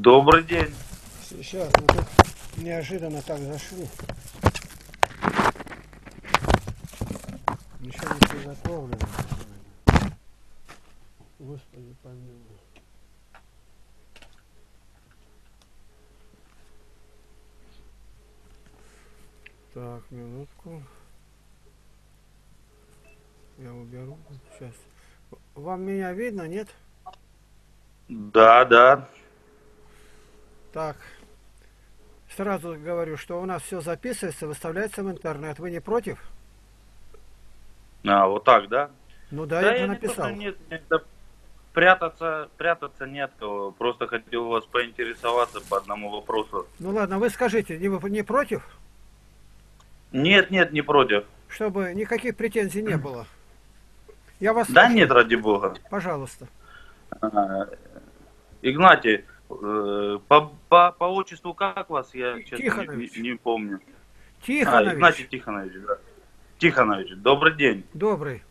Добрый день. Сейчас мы тут неожиданно так зашли. Ничего не приготовлено. Господи помилуй. Так, минутку. Я уберу. Сейчас. Вам меня видно, нет? Да, да. Так. Сразу говорю, что у нас все записывается, выставляется в интернет. Вы не против? А, вот так, да? Ну да, да я, я не написал. нет, нет, да прятаться, прятаться не от кого. Просто хотел у вас поинтересоваться по одному вопросу. Ну ладно, вы скажите, не, вы не против? Нет, нет, не против. Чтобы никаких претензий не было. Я вас Да слушаю. нет, ради бога. Пожалуйста. А, Игнатий, по, по, по отчеству как вас? Я не, Тихонович. не- не помню. А, Тихонович. Игнатий Тихонович, да. Тихонович, добрый день. Добрый.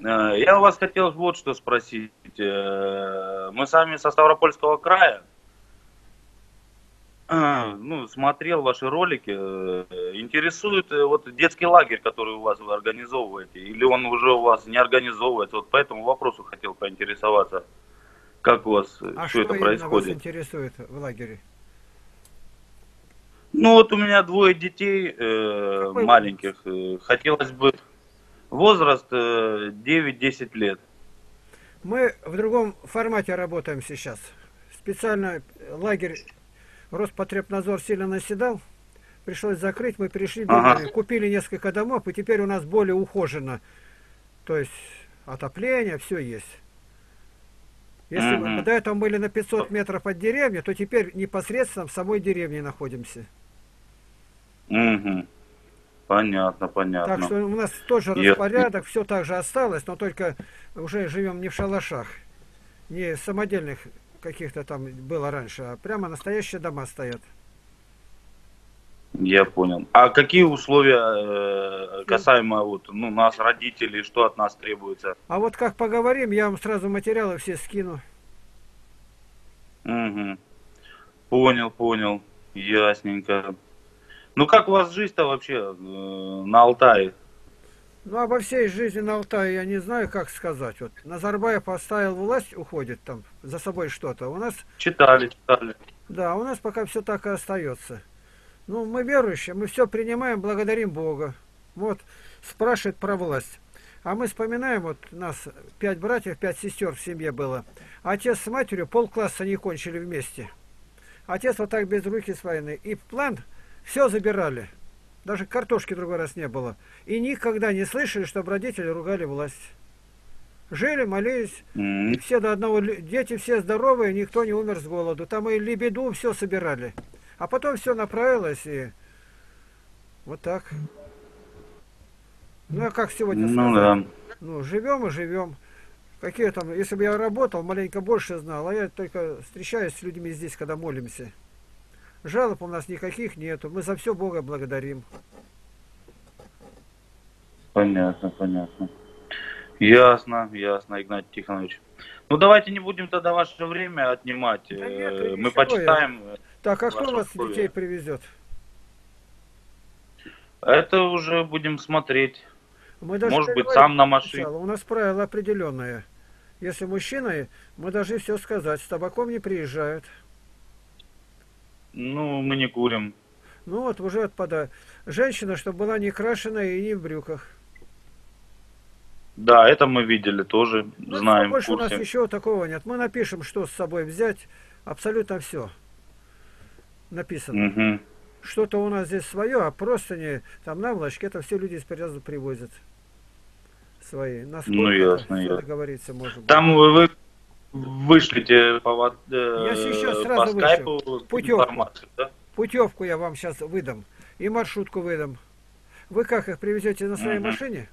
Э, Я у вас хотел вот что спросить. Э, Мы сами со Ставропольского края. Э, Ну, смотрел ваши ролики. э, Интересует э, вот детский лагерь, который у вас вы организовываете, или он уже у вас не организовывается. Вот по этому вопросу хотел поинтересоваться, как у вас э, А все что это именно вас происходит. интересует в лагере? Ну вот у меня двое детей э, Какой маленьких. э, Хотелось бы возраст э, 9-10 лет. Мы в другом формате работаем сейчас. Специально лагерь Роспотребнадзор сильно наседал. Пришлось закрыть, мы пришли, Ага. купили несколько домов, и теперь у нас более ухожено. То есть отопление, все есть. Если мы до этого были на 500 метров от деревни, то теперь непосредственно в самой деревне находимся. Мгм. Понятно, понятно. Так что у нас тоже распорядок, все так же осталось, но только уже живем не в шалашах, не самодельных каких-то там было раньше, а прямо настоящие дома стоят. Я понял. А какие условия э, касаемо вот, ну, нас, родителей, что от нас требуется? А вот как поговорим, я вам сразу материалы все скину. Мгм. Понял, понял. Ясненько. Ну как у вас жизнь-то вообще э, на Алтае? Ну, обо всей жизни на Алтае я не знаю, как сказать. Вот Назарбаев поставил власть, уходит там за собой что-то. У нас, Читали, читали. да, у нас пока все так и остается. Ну, мы верующие, мы все принимаем, благодарим Бога. Вот, спрашивает про власть. А мы вспоминаем, вот нас пять братьев, пять сестер в семье было. Отец с матерью полкласса не кончили вместе. Отец вот так без руки с войны. И план все забирали. Даже картошки другой раз не было. И никогда не слышали, чтобы родители ругали власть. Жили, молились, М, все до одного, дети все здоровые, никто не умер с голоду. Там и лебеду все собирали. А потом все направилось и вот так. Ну, а как сегодня Ну сказать? да. Ну, живем и живем. Какие там, если бы я работал, маленько больше знал, а я только встречаюсь с людьми здесь, когда молимся. Жалоб у нас никаких нету, мы за все Бога благодарим. Понятно, понятно. Ясно, ясно, Игнатий Тихонович. Ну давайте не будем тогда ваше время отнимать. Да Э, нет, Мы ничего, почитаем. Так, а кто вас условия. детей привезет? Это уже будем смотреть. Мы даже Может быть, сам на машине. У нас правило определенное. Если мужчина, мы должны все сказать. С табаком не приезжают. Ну, мы не курим. Ну вот, уже отпадает. Женщина, чтобы была не крашеная и не в брюках. Да, это мы видели тоже, Ну, знаем, больше у нас курсе. еще такого нет. Мы напишем, что с собой взять. Абсолютно все написано. Мгм. Что-то у нас здесь свое, а просто не там наволочки, это все люди из Переяза привозят. Свои. Насколько Ну, ясно, всё ясно. договориться можно. Там вы, вы вышлите по, э, Я сейчас по сразу вышлю. скайпу Путёвку. информацию, да? Путевку я вам сейчас выдам. И маршрутку выдам. Вы как их привезете на своей Мгм. машине?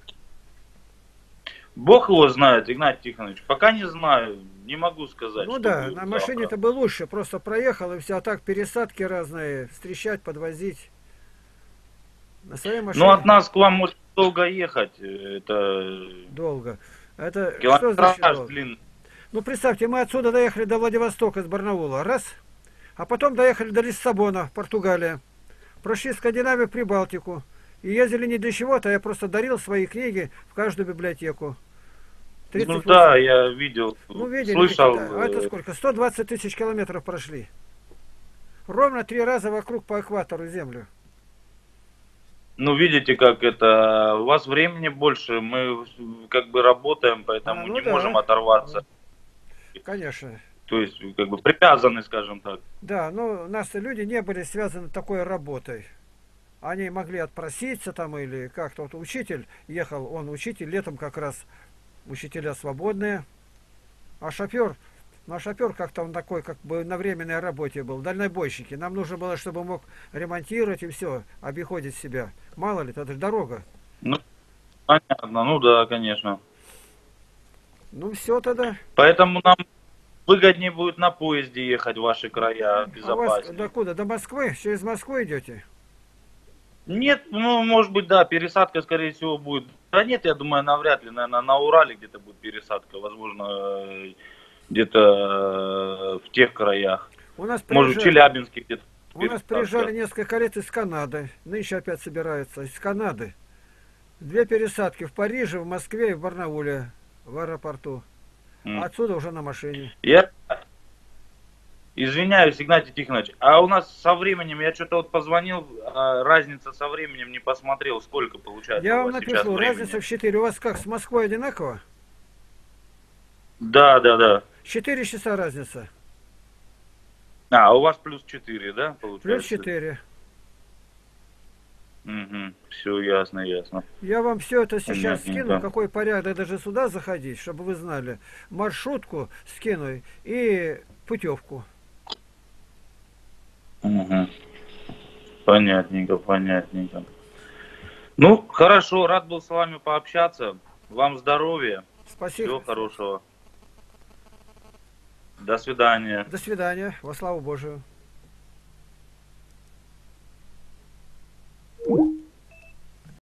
Бог его знает, Игнатий Тихонович. Пока не знаю, не могу сказать. ну да, на машине это бы лучше. Просто проехал и все. А так пересадки разные, встречать, подвозить. На своей машине Ну, от нас к вам может долго ехать. Это долго. Это что значит долго? длинный. Ну, представьте, мы отсюда доехали до Владивостока, с Барнаула, раз. А потом доехали до Лиссабона, Португалия. Прошли Скандинавию, Прибалтику. И ездили не для чего-то, а я просто дарил свои книги в каждую библиотеку. Ну 38. да, я видел, Ну, видели, слышал. какие-то. А это э, сколько? 120 тысяч километров прошли. Ровно три раза вокруг по экватору Землю. Ну, видите, как это... У вас времени больше, мы как бы работаем, поэтому А, ну не да. можем оторваться. Конечно. То есть, как бы привязаны, скажем так. Да, ну, нас люди не были связаны такой работой. Они могли отпроситься там или как-то. Вот учитель ехал, он учитель, летом как раз учителя свободные. А шофер, ну а шофер как-то он такой, как бы на временной работе был, дальнобойщики. Нам нужно было, чтобы мог ремонтировать и все, обиходить себя. Мало ли, это же дорога. Понятно, ну да, конечно. Ну все тогда. Поэтому нам выгоднее будет на поезде ехать в ваши края, А у вас безопаснее. докуда? До Москвы? Через Москву идете? Нет, ну, может быть, да, пересадка, скорее всего, будет. Да нет, я думаю, навряд ли, наверное, на Урале где-то будет пересадка, возможно, э, где-то э, в тех краях. У нас Может, в приезжали- Челябинске где-то. У нас приезжали несколько лет из Канады. Нынче опять собираются. Из Канады. Две пересадки в Париже, в Москве и в Барнауле. В аэропорту. М. Отсюда уже на машине. Я извиняюсь, Игнатий Тихонович, а у нас со временем, я что-то вот позвонил, а разница со временем не посмотрел, сколько получается Я вам напишу, разница в 4. У вас как, с Москвой одинаково? Да, да, да. 4 часа разница. А, у вас плюс 4, да, получается? Плюс 4. Угу, все ясно, ясно. Я вам все это сейчас Понятненько. скину, какой порядок даже сюда заходить, чтобы вы знали. Маршрутку скину и путевку. Угу. Понятненько, понятненько. Ну, хорошо, рад был с вами пообщаться. Вам здоровья, Спасибо. всего хорошего. До свидания. До свидания. Во славу Божию.